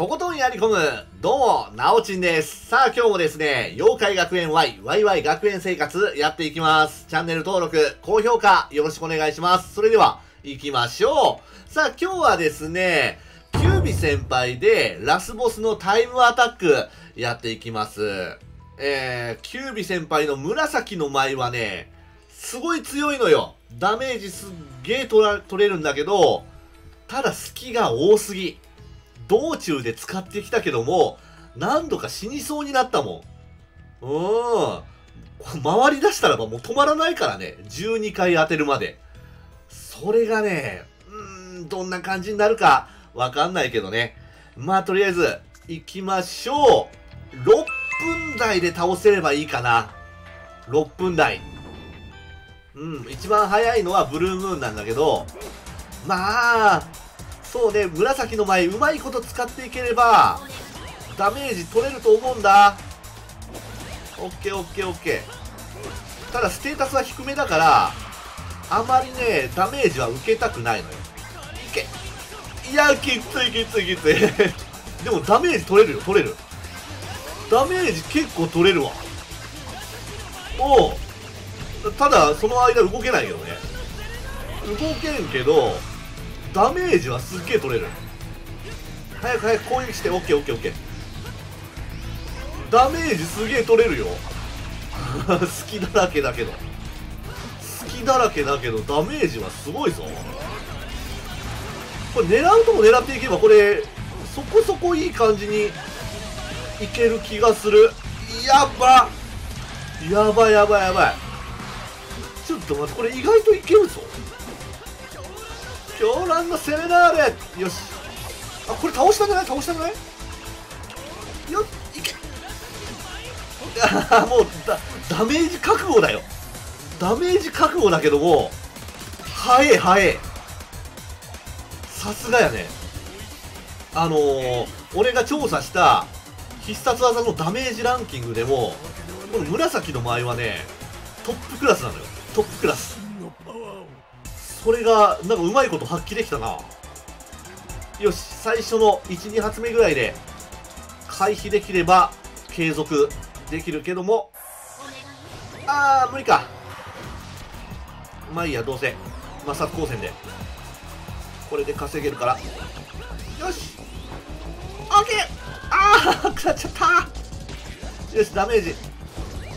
とことんやり込む、どうも、なおちんです。さあ今日もですね、妖怪学園 Y、ワイワイ学園生活やっていきます。チャンネル登録、高評価、よろしくお願いします。それでは、行きましょう。さあ今日はですね、キュービ先輩で、ラスボスのタイムアタック、やっていきます。えー、キュービ先輩の紫の舞はね、すごい強いのよ。ダメージすっげー取れるんだけど、ただ隙が多すぎ。道中で使ってきたけども、何度か死にそうになったもん。うん。回り出したらばもう止まらないからね。12回当てるまで。それがね、うん、どんな感じになるかわかんないけどね。まあ、とりあえず、行きましょう。6分台で倒せればいいかな。6分台。うん、一番早いのはブルームーンなんだけど、まあ、そうね、紫の前、うまいこと使っていければ、ダメージ取れると思うんだ。オッケーオッケーオッケー。ただ、ステータスは低めだから、あまりね、ダメージは受けたくないのよ。いけいや、きついきついきつい。でも、ダメージ取れるよ、取れる。ダメージ結構取れるわ。おうただ、その間動けないけどね。動けんけど、ダメージはすっげえ取れる。早く早く攻撃して。オッケーオッケーオッケー。ダメージすげえ取れるよ。好きだらけだけど。好きだらけだけどダメージはすごいぞ。これ狙うとこ狙っていけばこれそこそこいい感じにいける気がする。やば。やばいやばいやばい。ちょっと待ってこれ意外といけるぞ。狂乱のセレナーレよし。あこれ倒したんじゃない？倒したんじゃない？よっいけ。あもうダダメージ覚悟だよ。ダメージ覚悟だけども早え早えさすがやね。あのー、俺が調査した必殺技のダメージランキングでもこの紫の場合はねトップクラスなのよ。トップクラス。それがなんかうまいこと発揮できたな。よし最初の12発目ぐらいで回避できれば継続できるけども。あー無理か。まあいいやどうせ摩擦光線で。これで稼げるから。よし。オッケー。ああ食らっちゃった。よしダメージ。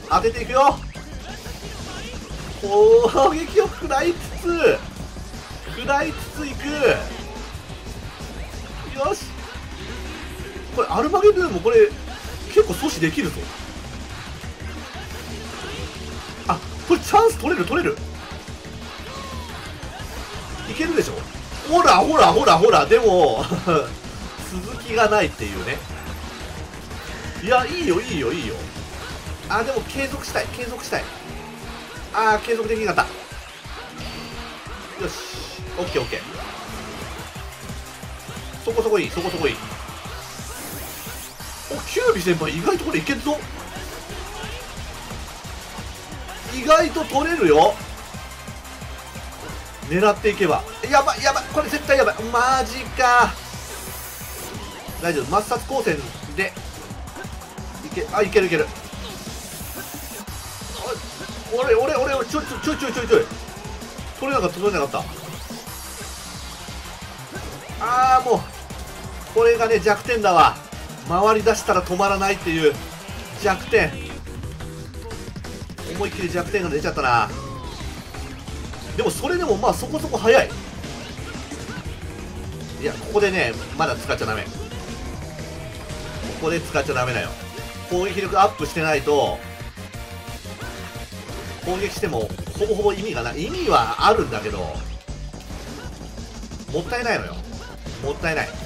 当てていくよ。攻撃を食らいつつ食いつついく。よし。これアルマゲドゥンもこれ結構阻止できるぞ。あこれチャンス取れる取れる。いけるでしょ。ほらほらほらほら。でも 続きがないっていうね。いやいいよいいよいいよ。あでも継続したい継続したい。あー継続できなかった。よし。オッケーオッケー。そこそこいいそこそこいい。おキュービ先輩意外とこれいけるぞ。意外と取れるよ。狙っていけば。やばいやばいこれ絶対やばい。マジか。大丈夫。抹殺光線で。いけあいけるいける。俺俺俺ちょちょちょちょちょちょ取れなかった取れなかった。これがね弱点だわ。回り出したら止まらないっていう弱点。思いっきり弱点が出ちゃったな。でもそれでもまあそこそこ早い。いやここでねまだ使っちゃダメ。ここで使っちゃダメだよ。攻撃力アップしてないと攻撃してもほぼほぼ意味がない。意味はあるんだけどもったいないのよ。もったいない。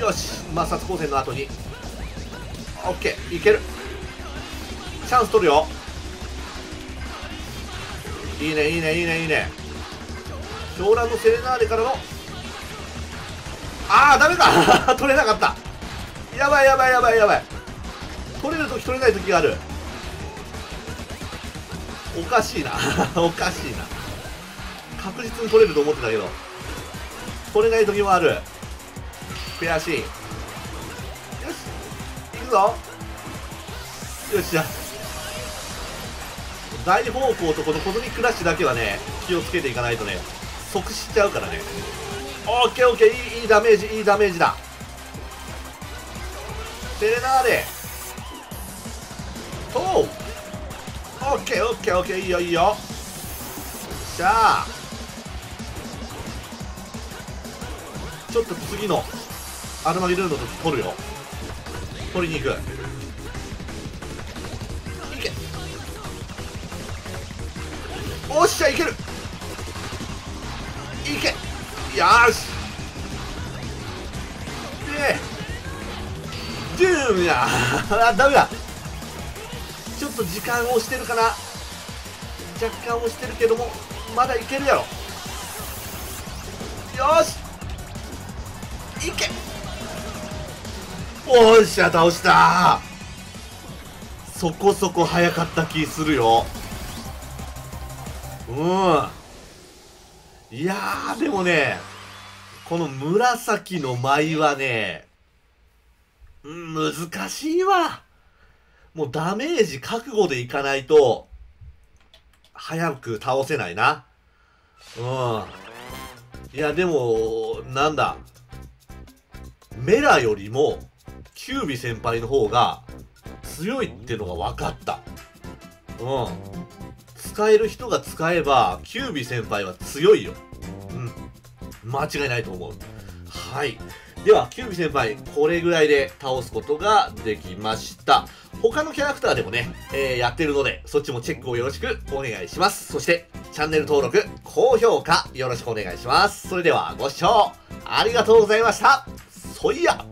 よし摩擦光線の後に。オッケーいける。チャンス取るよ。いいねいいねいいねいいね。狂乱のセレナーレからの。ああダメか 取れなかった。やばいやばいやばいやばい。取れる時取れない時がある。おかしいな。おかしいな。確実に取れると思ってたけど。取れない時もある。悔しい。よし。行くぞ。よっしゃ大方向とこのコズミクラッシュだけはね気をつけていかないとね即死しちゃうからね。オッケーオッケーいいいいダメージいいダメージだ。セレナーレ。とオッケーオッケーオッケーいいよいいよ。しゃあ。ちょっと次の。アルマゲルーンの時取るよ。取りに行く。いけ。おっしゃいける。いけ。よし。でドゥーンや。あダメだ。ちょっと時間を押してるかな。若干押してるけどもまだいけるやろ。よし。いけおっしゃ倒した。そこそこ早かった気するよ。うん。いやーでもねこの紫の舞はね難しいわ。もうダメージ覚悟でいかないと早く倒せないな。うん。いやでもなんだ。メラよりもキュービ先輩の方が強いってのが分かった。うん。使える人が使えばキュービ先輩は強いよ。うん。間違いないと思う。はい。ではキュービ先輩これぐらいで倒すことができました。他のキャラクターでもね、えー、やってるのでそっちもチェックをよろしくお願いします。そしてチャンネル登録高評価よろしくお願いします。それではご視聴ありがとうございました。そいや。